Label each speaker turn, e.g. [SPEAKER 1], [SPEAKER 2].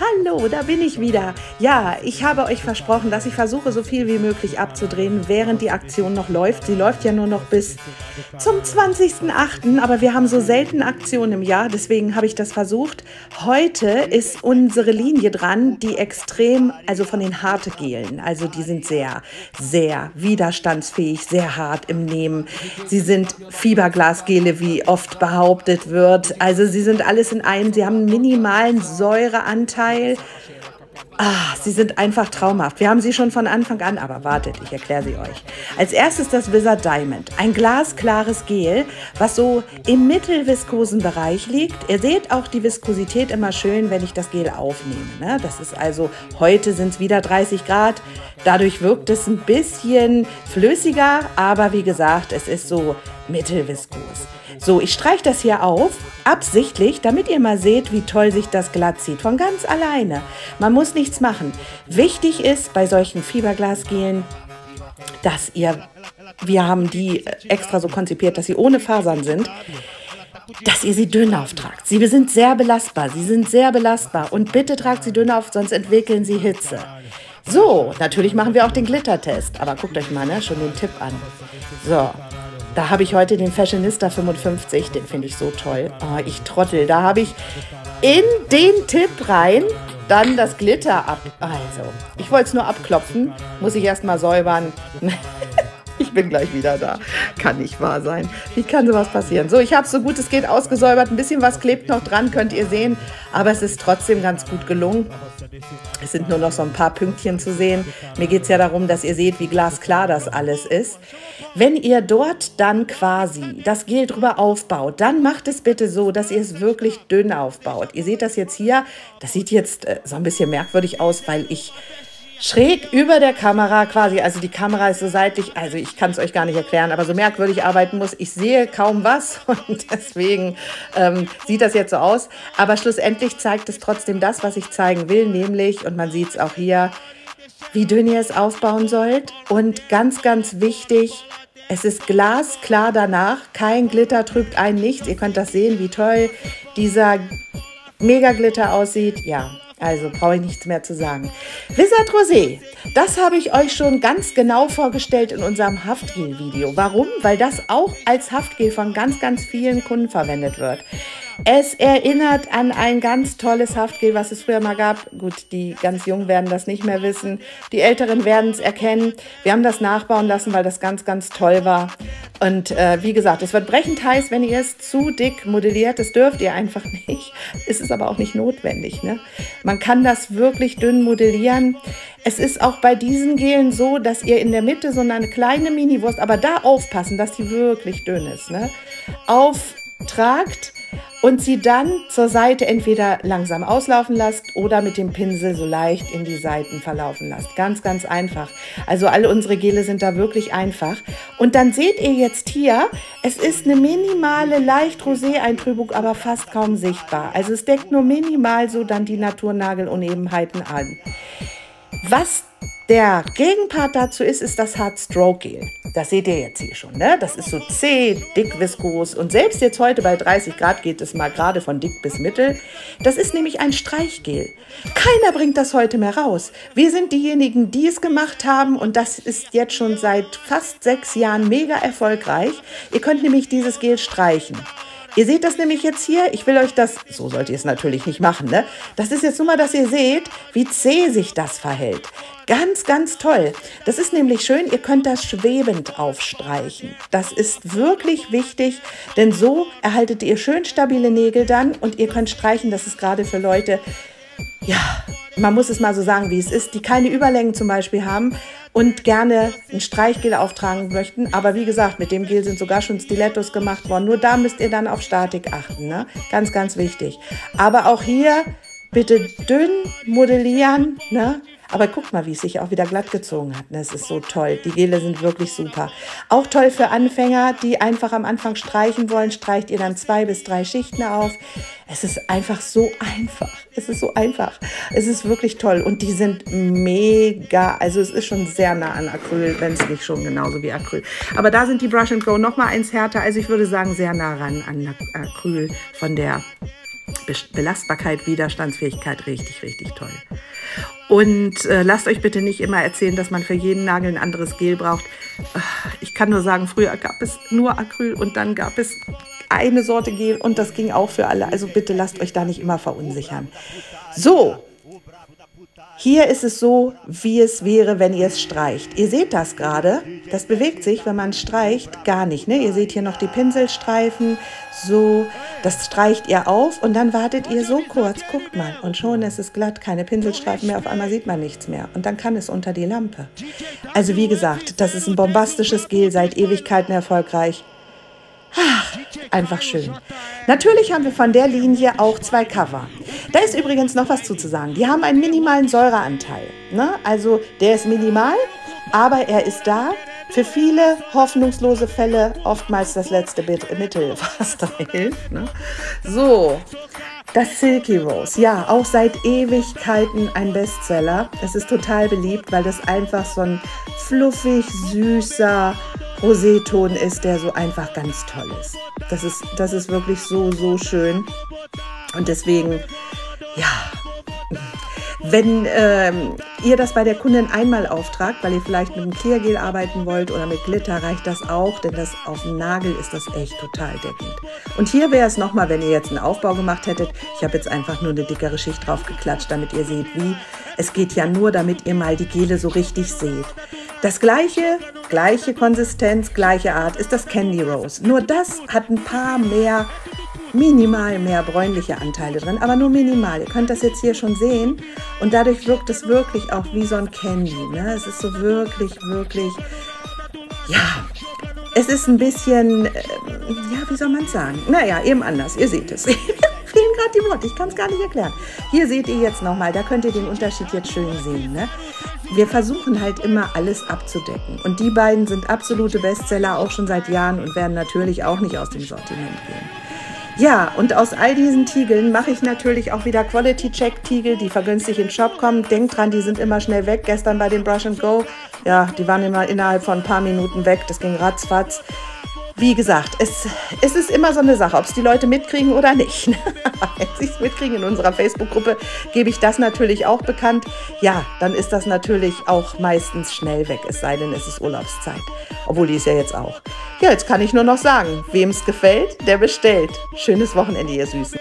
[SPEAKER 1] Hallo, da bin ich wieder. Ja, ich habe euch versprochen, dass ich versuche, so viel wie möglich abzudrehen, während die Aktion noch läuft. Sie läuft ja nur noch bis zum 20.08., aber wir haben so selten Aktionen im Jahr, deswegen habe ich das versucht. Heute ist unsere Linie dran, die extrem, also von den Hartegelen, also die sind sehr, sehr widerstandsfähig, sehr hart im Nehmen. Sie sind Fiberglasgele, wie oft behauptet wird. Also sie sind alles in einem, sie haben einen minimalen Säureanteil. Teil. Ah, sie sind einfach traumhaft. Wir haben sie schon von Anfang an, aber wartet, ich erkläre sie euch. Als erstes das Wizard Diamond. Ein glasklares Gel, was so im mittelviskosen Bereich liegt. Ihr seht auch die Viskosität immer schön, wenn ich das Gel aufnehme. Ne? Das ist also, heute sind es wieder 30 Grad. Dadurch wirkt es ein bisschen flüssiger, aber wie gesagt, es ist so mittelviskos. So, ich streiche das hier auf, absichtlich, damit ihr mal seht, wie toll sich das glatt zieht. Von ganz alleine. Man muss nichts machen. Wichtig ist bei solchen Fiberglasgelen, dass ihr, wir haben die extra so konzipiert, dass sie ohne Fasern sind, dass ihr sie dünn auftragt. Sie sind sehr belastbar. Sie sind sehr belastbar. Und bitte tragt sie dünn auf, sonst entwickeln sie Hitze. So, natürlich machen wir auch den Glittertest. Aber guckt euch mal ne, schon den Tipp an. So, da habe ich heute den Fashionista 55, den finde ich so toll. Oh, ich trottel. Da habe ich in den Tipp rein dann das Glitter ab. Also, ich wollte es nur abklopfen. Muss ich erstmal säubern. Bin gleich wieder da. Kann nicht wahr sein. Wie kann sowas passieren? So, ich habe es so gut es geht ausgesäubert. Ein bisschen was klebt noch dran, könnt ihr sehen. Aber es ist trotzdem ganz gut gelungen. Es sind nur noch so ein paar Pünktchen zu sehen. Mir geht es ja darum, dass ihr seht, wie glasklar das alles ist. Wenn ihr dort dann quasi das Gel drüber aufbaut, dann macht es bitte so, dass ihr es wirklich dünn aufbaut. Ihr seht das jetzt hier. Das sieht jetzt äh, so ein bisschen merkwürdig aus, weil ich schräg über der Kamera quasi, also die Kamera ist so seitlich, also ich kann es euch gar nicht erklären, aber so merkwürdig arbeiten muss. Ich sehe kaum was und deswegen ähm, sieht das jetzt so aus. Aber schlussendlich zeigt es trotzdem das, was ich zeigen will, nämlich, und man sieht es auch hier, wie dünn ihr es aufbauen sollt. Und ganz, ganz wichtig, es ist glasklar danach, kein Glitter trübt ein nichts. Ihr könnt das sehen, wie toll dieser Mega-Glitter aussieht. Ja, also brauche ich nichts mehr zu sagen. Wizard Rosé, das habe ich euch schon ganz genau vorgestellt in unserem Haftgel-Video. Warum? Weil das auch als Haftgel von ganz, ganz vielen Kunden verwendet wird. Es erinnert an ein ganz tolles Haftgel, was es früher mal gab. Gut, die ganz Jungen werden das nicht mehr wissen. Die Älteren werden es erkennen. Wir haben das nachbauen lassen, weil das ganz, ganz toll war. Und äh, wie gesagt, es wird brechend heiß, wenn ihr es zu dick modelliert. Das dürft ihr einfach nicht. Es ist aber auch nicht notwendig. Ne? Man kann das wirklich dünn modellieren. Es ist auch bei diesen Gelen so, dass ihr in der Mitte so eine kleine Mini-Wurst, aber da aufpassen, dass die wirklich dünn ist, ne? auftragt und sie dann zur Seite entweder langsam auslaufen lasst oder mit dem Pinsel so leicht in die Seiten verlaufen lasst. Ganz, ganz einfach. Also alle unsere Gele sind da wirklich einfach. Und dann seht ihr jetzt hier, es ist eine minimale, leicht Rosé-Eintrübung, aber fast kaum sichtbar. Also es deckt nur minimal so dann die Naturnagelunebenheiten an. Was der Gegenpart dazu ist, ist das Hard Stroke Gel. Das seht ihr jetzt hier schon. Ne? Das ist so zäh, dick, viskos. Und selbst jetzt heute bei 30 Grad geht es mal gerade von dick bis mittel. Das ist nämlich ein Streichgel. Keiner bringt das heute mehr raus. Wir sind diejenigen, die es gemacht haben. Und das ist jetzt schon seit fast sechs Jahren mega erfolgreich. Ihr könnt nämlich dieses Gel streichen. Ihr seht das nämlich jetzt hier. Ich will euch das, so sollt ihr es natürlich nicht machen, ne? Das ist jetzt nur mal, dass ihr seht, wie zäh sich das verhält. Ganz, ganz toll. Das ist nämlich schön, ihr könnt das schwebend aufstreichen. Das ist wirklich wichtig, denn so erhaltet ihr schön stabile Nägel dann und ihr könnt streichen. Das ist gerade für Leute, ja, man muss es mal so sagen, wie es ist, die keine Überlängen zum Beispiel haben und gerne ein Streichgel auftragen möchten. Aber wie gesagt, mit dem Gel sind sogar schon Stilettos gemacht worden. Nur da müsst ihr dann auf Statik achten. Ne? Ganz, ganz wichtig. Aber auch hier bitte dünn modellieren. Ne? Aber guckt mal, wie es sich auch wieder glatt gezogen hat. Das ist so toll. Die Gele sind wirklich super. Auch toll für Anfänger, die einfach am Anfang streichen wollen. Streicht ihr dann zwei bis drei Schichten auf. Es ist einfach so einfach. Es ist so einfach. Es ist wirklich toll. Und die sind mega. Also es ist schon sehr nah an Acryl, wenn es nicht schon genauso wie Acryl. Aber da sind die Brush and Go noch mal eins härter. Also ich würde sagen, sehr nah ran an Acryl von der Belastbarkeit, Widerstandsfähigkeit richtig, richtig toll. Und äh, lasst euch bitte nicht immer erzählen, dass man für jeden Nagel ein anderes Gel braucht. Ich kann nur sagen, früher gab es nur Acryl und dann gab es eine Sorte Gel und das ging auch für alle. Also bitte lasst euch da nicht immer verunsichern. So, hier ist es so, wie es wäre, wenn ihr es streicht. Ihr seht das gerade. Das bewegt sich, wenn man streicht, gar nicht. Ne? Ihr seht hier noch die Pinselstreifen. So, das streicht ihr auf und dann wartet ihr so kurz. Guckt mal. Und schon ist es glatt, keine Pinselstreifen mehr. Auf einmal sieht man nichts mehr. Und dann kann es unter die Lampe. Also wie gesagt, das ist ein bombastisches Gel, seit Ewigkeiten erfolgreich. Ach, einfach schön. Natürlich haben wir von der Linie auch zwei Cover. Da ist übrigens noch was zu, sagen. Die haben einen minimalen Säureanteil. Ne? Also der ist minimal, aber er ist da. Für viele hoffnungslose Fälle oftmals das letzte Mittel, was da hilft. Ne? So, das Silky Rose, ja, auch seit Ewigkeiten ein Bestseller. Es ist total beliebt, weil das einfach so ein fluffig, süßer, Roseton ist, der so einfach ganz toll ist. Das ist, das ist wirklich so, so schön. Und deswegen, ja, wenn ähm, ihr das bei der Kundin einmal auftragt, weil ihr vielleicht mit einem Cleargel arbeiten wollt oder mit Glitter, reicht das auch, denn das auf dem Nagel ist das echt total deckend. Und hier wäre es nochmal, wenn ihr jetzt einen Aufbau gemacht hättet. Ich habe jetzt einfach nur eine dickere Schicht drauf geklatscht, damit ihr seht, wie. Es geht ja nur, damit ihr mal die Gele so richtig seht. Das gleiche, gleiche Konsistenz, gleiche Art ist das Candy Rose. Nur das hat ein paar mehr minimal mehr bräunliche Anteile drin, aber nur minimal. Ihr könnt das jetzt hier schon sehen und dadurch wirkt es wirklich auch wie so ein Candy. Ne? Es ist so wirklich, wirklich, ja, es ist ein bisschen, äh, ja, wie soll man sagen? Naja, eben anders. Ihr seht es. fehlen gerade die Worte, ich kann es gar nicht erklären. Hier seht ihr jetzt nochmal, da könnt ihr den Unterschied jetzt schön sehen. Ne? Wir versuchen halt immer alles abzudecken. Und die beiden sind absolute Bestseller, auch schon seit Jahren und werden natürlich auch nicht aus dem Sortiment gehen. Ja, und aus all diesen Tiegeln mache ich natürlich auch wieder Quality Check Tiegel, die vergünstigt in den Shop kommen. Denkt dran, die sind immer schnell weg. Gestern bei dem Brush and Go, ja, die waren immer innerhalb von ein paar Minuten weg. Das ging ratzfatz. Wie gesagt, es, es ist immer so eine Sache, ob es die Leute mitkriegen oder nicht. Wenn sie es mitkriegen in unserer Facebook-Gruppe, gebe ich das natürlich auch bekannt. Ja, dann ist das natürlich auch meistens schnell weg, es sei denn, es ist Urlaubszeit. Obwohl die ist ja jetzt auch. Ja, jetzt kann ich nur noch sagen, wem es gefällt, der bestellt. Schönes Wochenende, ihr Süßen.